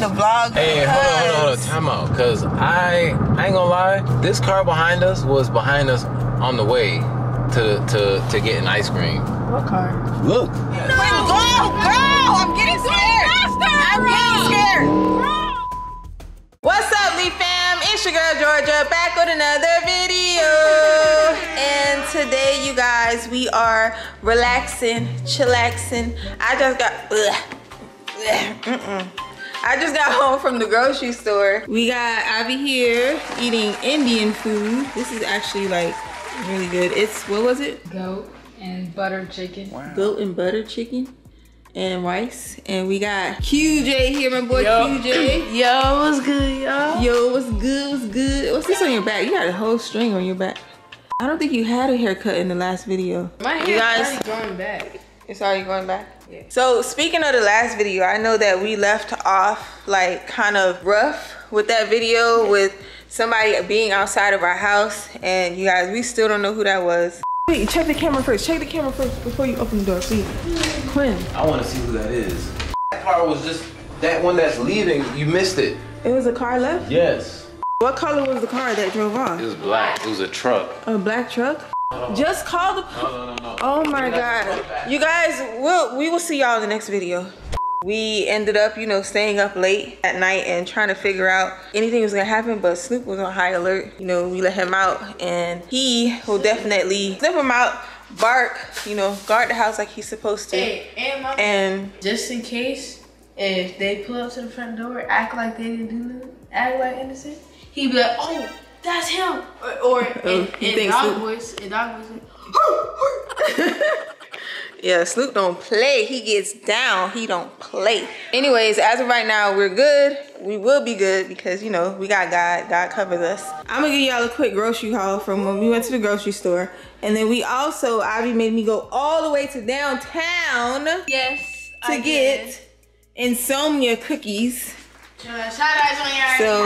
the vlog. Hey, hold on, hold on, hold on, time out. Cause I, I ain't gonna lie, this car behind us was behind us on the way to to to get an ice cream. What car? Look. Quinn, go, go! I'm getting scared. I'm getting scared. What's up, Lee fam? It's your girl Georgia back with another video. And today, you guys, we are relaxing, chillaxing. I just got. Ugh, ugh, mm-mm. I just got home from the grocery store. We got Ahvi here eating Indian food. This is actually like really good. It's what was it? Goat and butter chicken. goat and butter chicken and rice. And we got QJ here, my boy Yo. QJ. Yo, what's good, y'all? Yo, what's good? What's good? What's this on your back? You got a whole string on your back. I don't think you had a haircut in the last video. My You hair's guys- already growing back. It's already going back. Yeah. So speaking of the last video, I know that we left off like kind of rough with that video with somebody being outside of our house, and you guys, we still don't know who that was. Wait, check the camera first. Check the camera first before you open the door, please. Quinn, I want to see who that is. That car was just that one that's leaving. You missed it. it was a car left. Yes. What color was the car that drove off? It was black. It was a truck. A black truck? Just call the. No, no, no, no. Oh my god. You guys, we'll, we will see y'all in the next video. We ended up, you know, staying up late at night and trying to figure out anything was gonna happen, but Snoop was on high alert. You know, we let him out and he will definitely snip him out, bark, you know, guard the house like he's supposed to. Hey, and my And just in case, if they pull up to the front door, act like they didn't do nothing, act like innocent, he'd be like, "Oh, that's him," or, or in, in dog Snoop- voice, in dog voice. Yeah, Snoop don't play. He gets down. He don't play. Anyways, as of right now, we're good. We will be good because you know we got God. God covers us. I'm gonna give y'all a quick grocery haul from when we went to the grocery store, and then we also Ivy made me go all the way to downtown Yes, to get insomnia cookies. Shout out on your So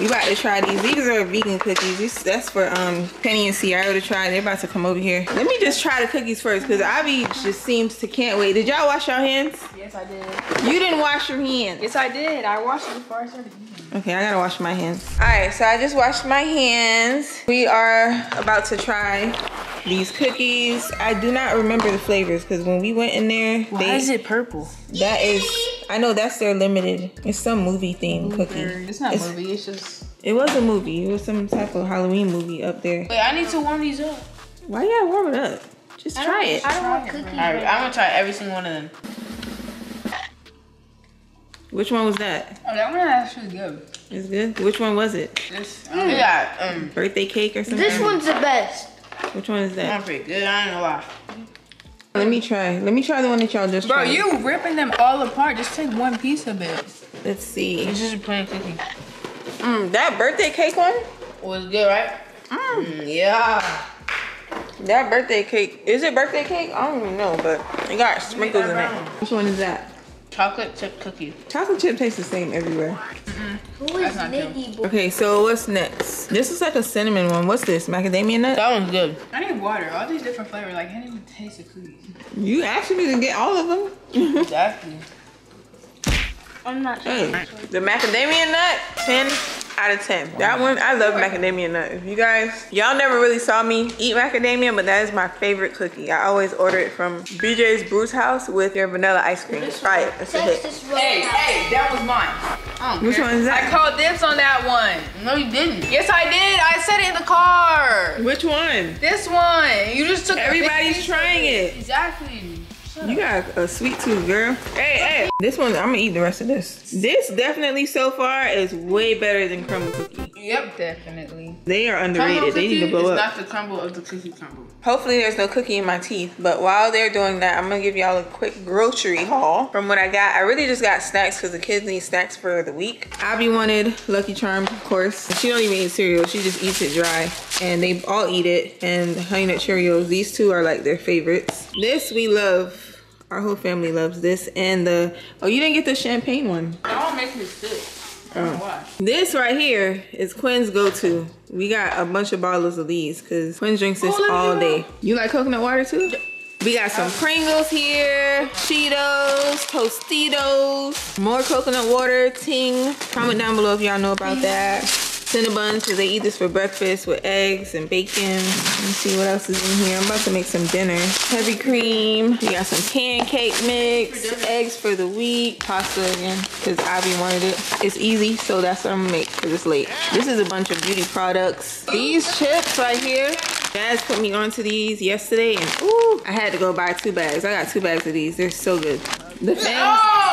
we about to try these. These are vegan cookies. This, that's for um Penny and Sierra to try. They're about to come over here. Let me just try the cookies first because Ivy just seems to can't wait. Did y'all wash your hands? Yes, I did. You didn't wash your hands. Yes, I did. I washed them before I started eating. Okay, I gotta wash my hands. All right, so I just washed my hands. We are about to try these cookies. I do not remember the flavors because when we went in there, Why they, is it purple? that is, I know that's their limited. It's some movie theme cookie. It's not It's- movie. It's just. It was a movie. It was some type of Halloween movie up there. Wait, I need to warm these up. Why you gotta warm it up? Just try it. I don't want cookies. Alright, I'm gonna try every single one of them. Which one was that? Oh, that one is actually good. It's good. Which one was it? This, um, yeah, um, Birthday cake or something? This one's the best. Which one is that that? one's pretty good. I don't know lie. Let me try. Let me try the one that y'all just Bro, tried. you ripping them all apart. Just take one piece of it. Let's see. This is a plain cookie. Mm, that birthday cake one? Was good, right? Mm, yeah. That birthday cake. Is it birthday cake? I don't even know, but it got sprinkles in it. Which one is that? Chocolate chip cookie. Chocolate chip tastes the same everywhere. Mm-hmm. Who is Nikki boy? Okay, so what's next? This is like a cinnamon one. What's this? Macadamia nut? That one's good. I need water. All these different flavors. Like, I didn't even taste the cookies. You actually need to get all of them. Exactly. I'm not sure. Hey, the macadamia nut, 10 out of 10. That one, I love macadamia nut. If you guys, y'all never really saw me eat macadamia, but that is my favorite cookie. I always order it from BJ's Brewhouse with your vanilla ice cream. Try it, it's a hit. Hey, hey, that was mine. Oh, I Which one is that? I called dibs on that one. No, you didn't. Yes, I did. I said it in the car. Which one? This one. You just took a Everybody's trying it. Exactly. You got a sweet tooth, girl. Hey, hey. This one, I'm gonna eat the rest of this. This definitely so far is way better than Crumbl Cookie. Yep, definitely. They are underrated. They need to blow up. not the crumble of the cookie crumble. Hopefully there's no cookie in my teeth. But while they're doing that, I'm gonna give y'all a quick grocery haul from what I got. I really just got snacks because the kids need snacks for the week. Abby wanted Lucky Charms, of course. She don't even eat cereal. She just eats it dry. And they all eat it. And Honey Nut Cheerios. These two are like their favorites. This we love. Our whole family loves this. And the, oh, you didn't get the champagne one. That one makes me sick. I don't know why. This right here is Quinn's go-to. We got a bunch of bottles of these because Quinn drinks this Oh, all day. You like coconut water too? We got some Pringles here, Cheetos, Tostitos, more coconut water, ting. Comment down below if y'all know about that. Cinnabons, because they eat this for breakfast with eggs and bacon. Let me see what else is in here. I'm about to make some dinner. Heavy cream. We got some pancake mix, eggs for the week, pasta again, because Ivy wanted it. It's easy, so that's what I'm gonna make because it's late. This is a bunch of beauty products. These chips right here, Jazz put me onto these yesterday, and ooh, I had to go buy two bags. I got two bags of these. They're so good. The things.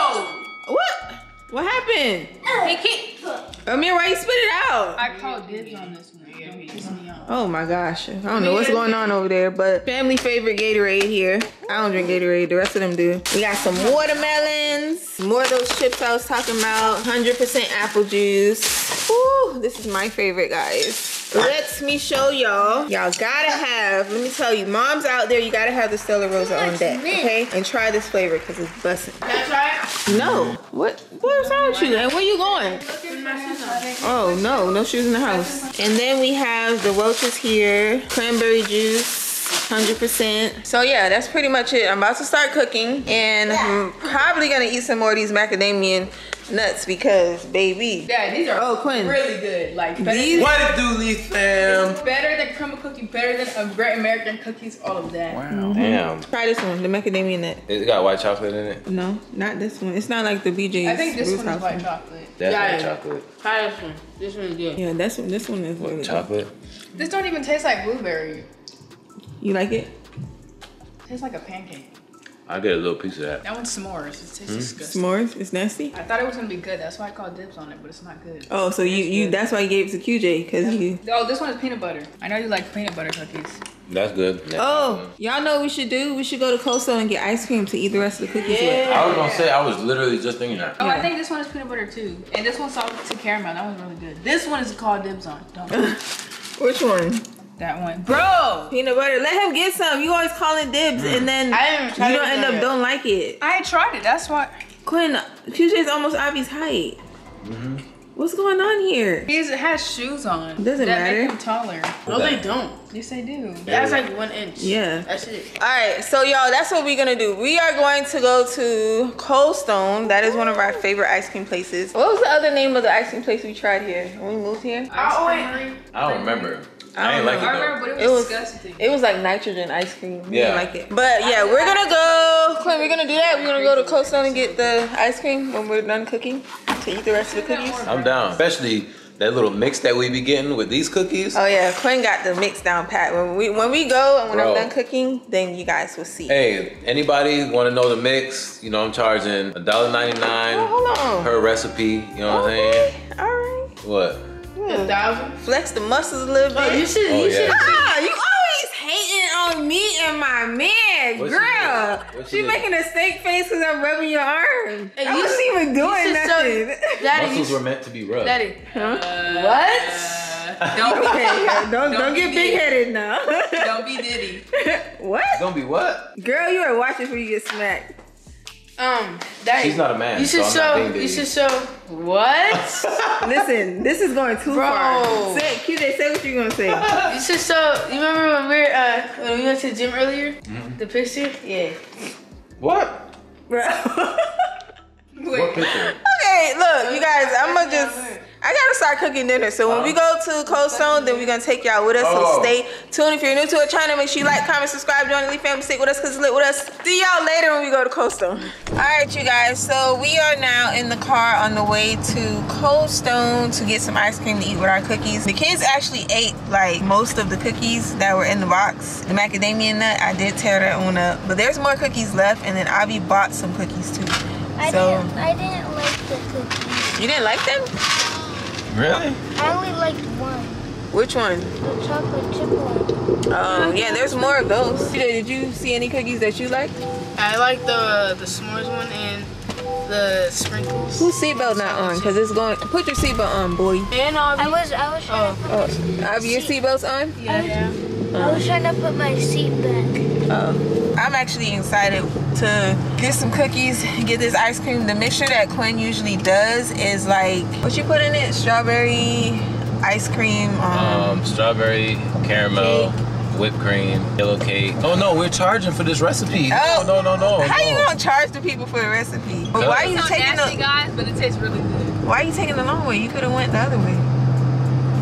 What? What happened? He keep. Ahmir, why you spit it out? I called dibs on this one. Don't piss me off. Oh my gosh. I don't know what's going on over there, but family favorite Gatorade here. I don't drink Gatorade, the rest of them do. We got some watermelons, more of those chips I was talking about, 100% apple juice. Ooh, this is my favorite, guys. Let me show y'all. Y'all gotta have, let me tell you, moms out there, you gotta have the Stella Rosa on deck, okay? And try this flavor because it's busting. Can I try it? No. What? What's wrong with you? And where you going? Oh no, no shoes in the house. And then we have the Welch's here, cranberry juice, 100%. So yeah, that's pretty much it. I'm about to start cooking and I'm probably gonna eat some more of these macadamian nuts because baby. Yeah, these are Oh, Quinn. really good. Like These- than, What it do, Lee fam? better than Crumbl Cookie, better than a Great American cookies, all of that. Wow. Mm-hmm. Damn. Try this one, the macadamia nut. It got white chocolate in it. No, not this one. It's not like the BJ's. I think this one is House white chocolate. That's Yeah, white yeah. chocolate. Try this one. This one's good. Yeah, that's this one is really good. Chocolate. This don't even taste like blueberry. You like it? tastes like a pancake. I get a little piece of that. That one's s'mores. It tastes Hmm? disgusting. S'mores? It's nasty. I thought it was gonna be good. That's why I called dibs on it, but it's not good. Oh, so you you that's why you gave it to QJ because you. Oh, this one is peanut butter. I know you like peanut butter cookies. That's good. That's Oh, y'all know what we should do? We should go to Cold Stone and get ice cream to eat the rest of the cookies with. I was gonna say I was literally just thinking that. Oh, Yeah. I think this one is peanut butter too. And this one's salted to caramel. That one's really good. This one is called dibs on. Don't Which one? That one. Bro! Peanut butter. Let him get some. You always call it dibs mm. and then I you don't end up yet. don't like it. I ain't tried it. That's why. Quinn, QJ's almost Ivy's height. Mm-hmm. What's going on here? He has shoes on. Doesn't that matter. Make him taller. No, they don't. Yes, they do. That's like one inch. Yeah. That's it. All right, so y'all, that's what we're gonna do. We are going to go to Cold Stone. That is one of our favorite ice cream places. What was the other name of the ice cream place we tried here when we moved here? Wait. I don't remember. I I, don't ain't like know. it I though. remember, but it It was, was- disgusting. It was like nitrogen ice cream. We Yeah. didn't like it. But yeah, we're gonna go. Clint, we're gonna do that. We're gonna go to Cold Stone and get the ice cream when we're done cooking to eat the rest of the cookies. I'm down. Especially that little mix that we be getting with these cookies. Oh yeah, Quinn got the mix down pat. When we when we go and when Bro. I'm done cooking, then you guys will see. Hey, anybody want to know the mix? You know, I'm charging $1.99 Oh, hold on. per recipe. You know what I'm saying? Okay, all right. What? A thousand. Flex the muscles a little bit. Oh, you should. Oh, you yeah. should. Ah, you always hating on me and my man, What she girl. did? She, she making a steak face because I'm rubbing your arm. Hey, I you wasn't s- even doing should show- nothing. Daddy, Muscles were meant to be rubbed. Daddy. Huh? What? Uh, don't be Okay, don't Don't don't get big headed now. Don't be Diddy. what? Don't be what? Girl, you are watching before you get smacked. Um, Daddy. She's not a man. You should so show. You should show. What? Listen, this is going too Bro. far. Say, QJ, say what you're gonna say. you should show. You remember when we were uh when we went to the gym earlier? Mm-hmm. The picture. Yeah. What? Bro. What picture? Okay, look, you guys, I'm gonna just. I gotta start cooking dinner. So when we oh. go to Cold Stone, then we're gonna take y'all with us. Oh. So stay tuned. If you're new to our channel, make sure you like, comment, subscribe, join the Lee family, stick with us, cause it's lit with us. See y'all later when we go to Cold Stone. All right, you guys. So we are now in the car on the way to Cold Stone to get some ice cream to eat with our cookies. The kids actually ate like most of the cookies that were in the box. The macadamia nut, I did tear that one up, but there's more cookies left, and then Ahvi bought some cookies too. I So didn't. I didn't like the cookies. you didn't like them? Really? I only liked one, Which one? the chocolate chip one. Um, yeah, there's more of those. Did you see any cookies that you liked? I like the the s'mores one and the sprinkles. Whose seatbelt not on? Cause it's going. Put your seatbelt on, boy. And all I was. I was trying to put Oh, my have your seatbelts on? yeah. I was trying to put my seat back. Oh, I'm actually excited to get some cookies, get this ice cream. The mixture that Quinn usually does is like what you put in it: strawberry ice cream, um, Um, strawberry, caramel, cake, whipped cream, yellow cake. Oh no, we're charging for this recipe. Oh. No, no, no, no. How no. you gonna charge the people for the recipe? But why are you It's taking nasty, the guys, but it tastes really good. Why are you taking the long way? You could have went the other way.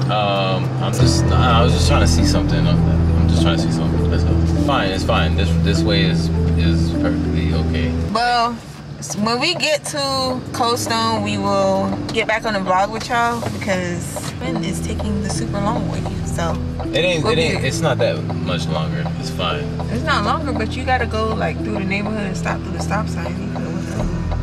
Um, I'm just, I was just trying to see something. I'm, I'm just trying to see something. Fine, it's fine. This this way is is perfectly okay. Well, when we get to Cold Stone, we will get back on the vlog with y'all because Quinn is taking the super long way. So It ain't, We'll it ain't, it's not that much longer. It's fine. it's not longer, but you gotta go like through the neighborhood and stop through the stop sign. You know.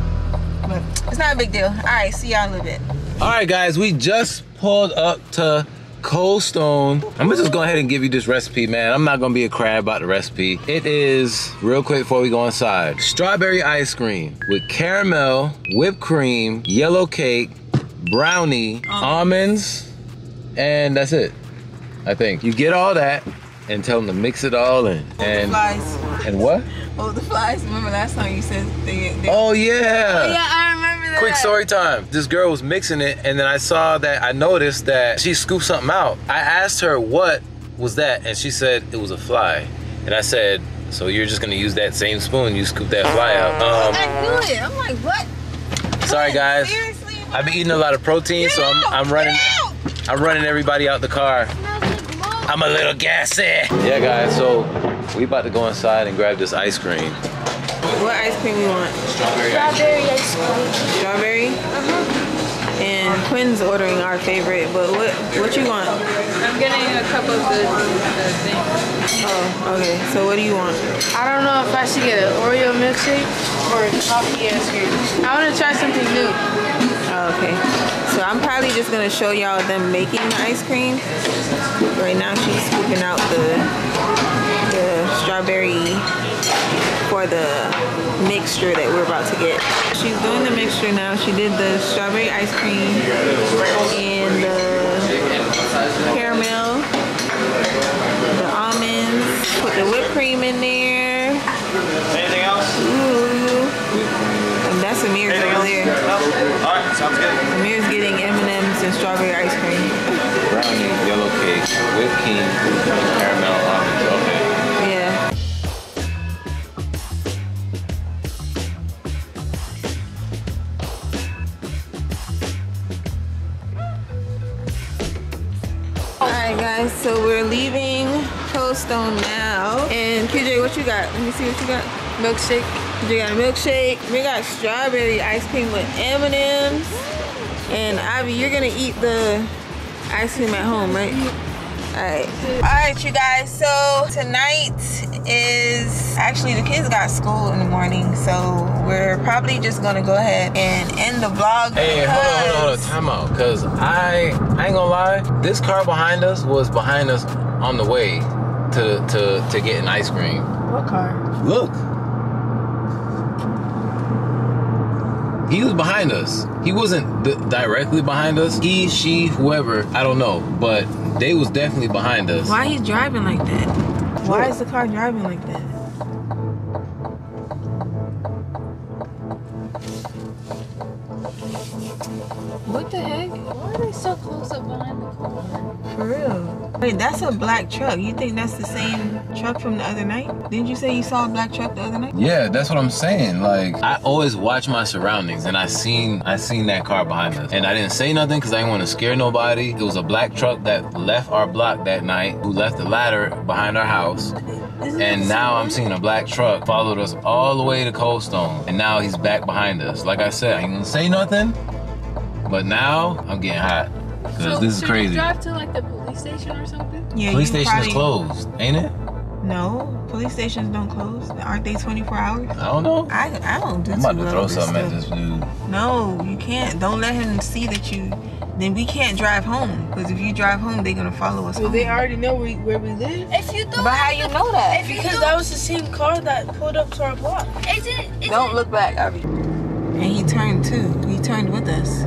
But it's not a big deal. All right, see y'all in a little bit. All right, guys, we just pulled up to Cold Stone. I'm gonna just go ahead and give you this recipe, man. I'm not gonna be a crab about the recipe. It is, real quick before we go inside, strawberry ice cream with caramel, whipped cream, yellow cake, brownie, uh-huh. almonds, and that's it. I think. You get all that and tell them to mix it all in. And, flies. and what? Oh, the flies. Remember last time you said they. they Oh, yeah. Oh, yeah, I remember that. Quick story time. This girl was mixing it, and then I saw that I noticed that she scooped something out. I asked her what was that, and she said it was a fly. And I said, so you're just gonna use that same spoon you scoop that fly out? I knew it. I'm like, what? Um, sorry guys. Seriously? I've been eating a lot of protein, so I'm, I'm running. I'm running everybody out the car. I'm a little gassy. Yeah, guys. So we about to go inside and grab this ice cream. What ice cream you want? Strawberry. Strawberry ice cream. Strawberry? Uh-huh. And Quinn's ordering our favorite, but what what you want? I'm getting a cup of the, the thing. Oh, okay. So what do you want? I don't know if I should get an Oreo milkshake or a coffee ice cream. I want to try something new. Oh, okay. So I'm probably just gonna show y'all them making the ice cream. Right now she's scooping out the the strawberry for the mixture that we're about to get. She's doing the mixture now. She did the strawberry ice cream and the caramel, the almonds, put the whipped cream in there. And strawberry ice cream. Brownie, yellow cake, whipped cream, caramel, almonds. Okay. Yeah. Alright guys, so we're leaving Cold Stone now. And QJ, what you got? Let me see what you got. Milkshake. You got a milkshake. We got strawberry ice cream with M&M's. And Ahvi, you're gonna eat the ice cream at home, right? Alright. Alright, you guys. So tonight is actually the kids got school in the morning, so we're probably just gonna go ahead and end the vlog. Hey, hold on, hold on, hold on, because- time out. Cause I, I ain't gonna lie, this car behind us was behind us on the way to to to getting ice cream. What car? Look. He was behind us. He wasn't d- directly behind us. He, she, whoever, I don't know, but they was definitely behind us. Why he's driving like that? Why is the car driving like that? What the heck? Why are they so close up behind the car? For real. Wait, that's a black truck. You think that's the same truck from the other night? Didn't you say you saw a black truck the other night? Yeah, that's what I'm saying. Like I always watch my surroundings, and I seen I seen that car behind us, and I didn't say nothing because I didn't want to scare nobody. It was a black truck that left our block that night, who left the ladder behind our house, and now I'm seeing a black truck followed us all the way to Cold Stone, and now he's back behind us. Like I said, I ain't gonna say nothing, but now I'm getting hot because So, this is should crazy. Drive to like the police station or something? Yeah. Police you station is closed, ain't it? No, police stations don't close. Aren't they 24 hours? I don't know. I, I don't do I'm about to throw with something at this dude. No, you can't. Don't let him see that you. Then we can't drive home because if you drive home, they're gonna follow us Well, home. they already know where, where we live. If you don't, But how you know that? Because that was the same car that pulled up to our block. is it? Is Don't it, look back, Abby. And he turned too. He turned with us.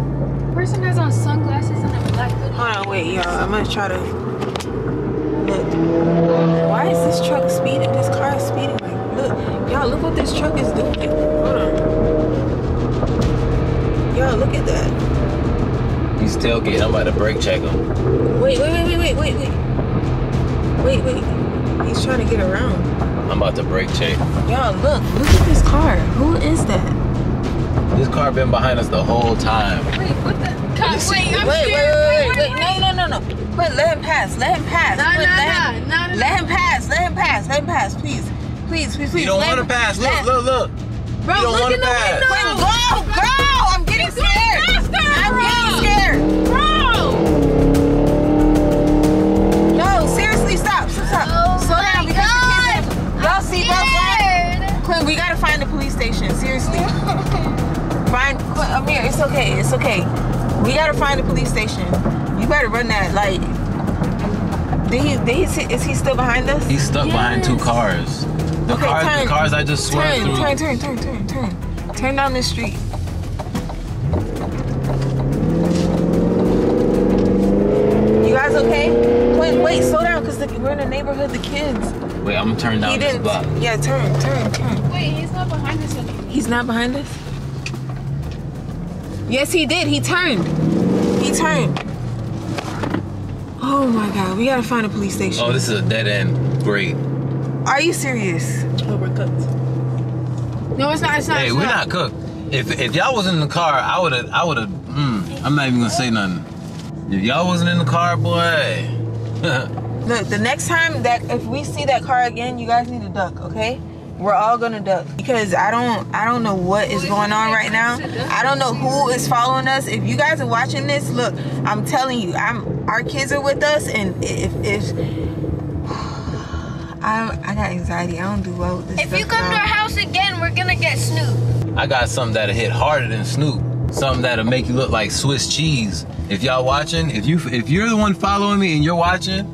Person has on sunglasses and a black hoodie. Hold on, wait, y'all. I'm gonna try to look. Why is this truck speeding? This car is speeding. Like, look, y'all, look what this truck is doing. Hold on. Y'all, look at that. He's tailgating. I'm about to brake check him. Wait, wait, wait, wait, wait, wait, wait. Wait, wait. He's trying to get around. I'm about to brake check. Y'all, look. Look at this car. Who is that? This car been behind us the whole time. Wait, what wait, wait, wait, wait, wait, wait. No, no, no, no. Quit, let him pass. Let him pass. Nah, Quit, nah, let, nah, him, nah, nah, let him pass. Let him pass. Let him pass. Please. Please, please, please. You don't want to pass. Look, let- look, look. Bro, You don't look wanna in the pass. window. Quinn, go, go! I'm getting scared. Faster, I'm getting scared. Bro. No, seriously, stop, stop, stop. Oh Slow down because God. the kids. Y'all see both Scared. Quinn, we gotta find the police station. Seriously. Find Quinn, Ahmir, it's okay, it's okay. We gotta find the police station. You better run that. Like, did he? Did he? Is he still behind us? He's stuck behind two cars. The Okay, cars, turn. the cars I just swerved turn, through. turn, turn, turn, turn, turn. Turn down this street. You guys okay? Wait, wait, slow down, cause we're in the neighborhood. The kids. Wait, I'm gonna turn he down this didn't. block. Yeah, turn, turn, turn. Wait, he's not behind us anymore. He's not behind us. Yes, he did. He turned. He turned. Oh my God, we gotta find a police station. Oh, this is a dead end. Great. Are you serious? We're cooked. No, it's not. It's not. Hey, it's we're not cooked. If if y'all was in the car, I would have. I would have. Mm, I'm not even gonna say nothing. If y'all wasn't in the car, boy. Look, the next time that if we see that car again, you guys need to duck, okay? We're all gonna duck because I don't I don't know what is going on right now. I don't know who is following us. If you guys are watching this, look, I'm telling you, I'm our kids are with us, and if if I I got anxiety, I don't do well with this. If you stuff, come to our house again, we're gonna get Snoop. I got something that'll hit harder than Snoop. Something that'll make you look like Swiss cheese. If y'all watching, if you if you're the one following me and you're watching,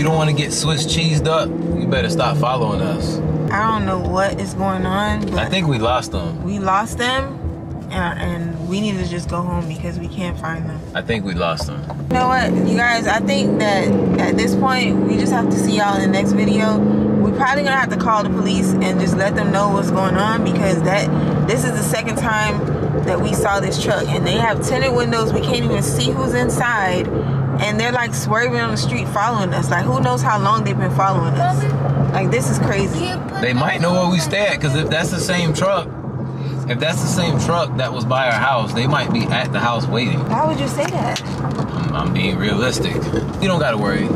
you don't want to get Swiss cheesed up, you better stop following us. I don't know what is going on, but I think we lost them. we lost them, and, and we need to just go home because we can't find them. I think we lost them. You know what, you guys? I think that at this point, we just have to see y'all in the next video. We're probably gonna have to call the police and just let them know what's going on because that this is the second time that we saw this truck and they have tinted windows. We can't even see who's inside, and they're like swerving on the street following us. Like who knows how long they've been following us? Like this is crazy. They might know where we stay at, because if that's the same truck, if that's the same truck that was by our house, they might be at the house waiting. Why would you say that? I'm, I'm being realistic. You don't gotta worry.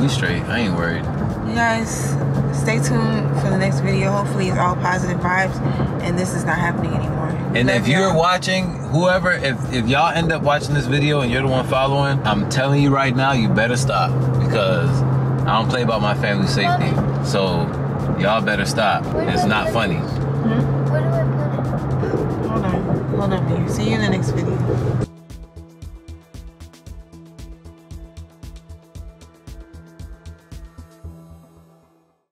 We straight. I ain't worried. You guys, stay tuned for the next video. Hopefully, it's all positive vibes, and this is not happening anymore. And if you're watching, whoever, if, if y'all end up watching this video and you're the one following, I'm telling you right now, you better stop because I don't play about my family safety. So y'all better stop. It's not funny. Where do I put it? Hold on. Hold on, baby. See you in the next video.